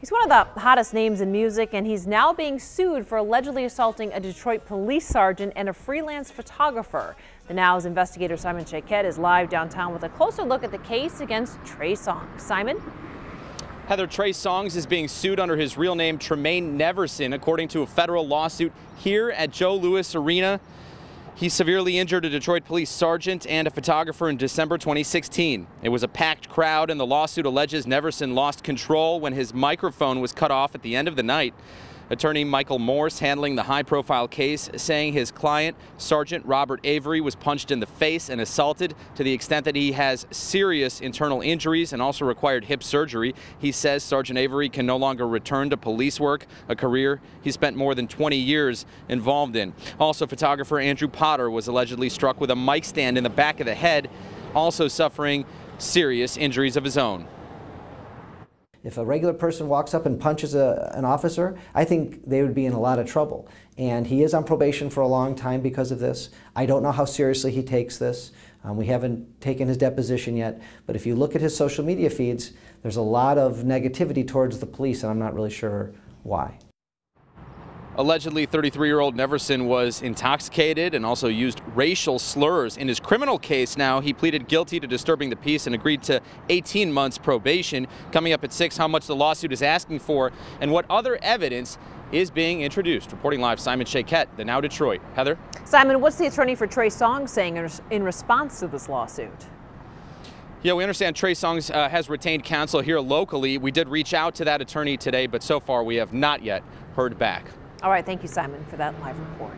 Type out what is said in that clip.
He's one of the hottest names in music, and he's now being sued for allegedly assaulting a Detroit police sergeant and a freelance photographer. The Now's investigator Simon Shaykhet is live downtown with a closer look at the case against Trey Songz. Simon? Heather Trey Songz is being sued under his real name, Tremaine Neverson, according to a federal lawsuit here at Joe Louis Arena. He severely injured a Detroit police sergeant and a photographer in December 2016. It was a packed crowd, and the lawsuit alleges Neverson lost control when his microphone was cut off at the end of the night. Attorney Michael Morse handling the high profile case, saying his client, Sergeant Robert Avery, was punched in the face and assaulted to the extent that he has serious internal injuries and also required hip surgery. He says Sergeant Avery can no longer return to police work, a career he spent more than 20 years involved in. Also, photographer Andrew Potter was allegedly struck with a mic stand in the back of the head, also suffering serious injuries of his own. If a regular person walks up and punches a, an officer, I think they would be in a lot of trouble. And he is on probation for a long time because of this. I don't know how seriously he takes this. Um, we haven't taken his deposition yet, but if you look at his social media feeds, there's a lot of negativity towards the police, and I'm not really sure why. Allegedly, 33-year-old Neverson was intoxicated and also used racial slurs. In his criminal case now, he pleaded guilty to disturbing the peace and agreed to 18 months probation. Coming up at 6, how much the lawsuit is asking for and what other evidence is being introduced. Reporting live, Simon Shaykhet, the Now Detroit. Heather? Simon, what's the attorney for Trey Songz saying in response to this lawsuit? Yeah, we understand Trey Songz uh, has retained counsel here locally. We did reach out to that attorney today, but so far we have not yet heard back. All right, thank you, Simon, for that live report.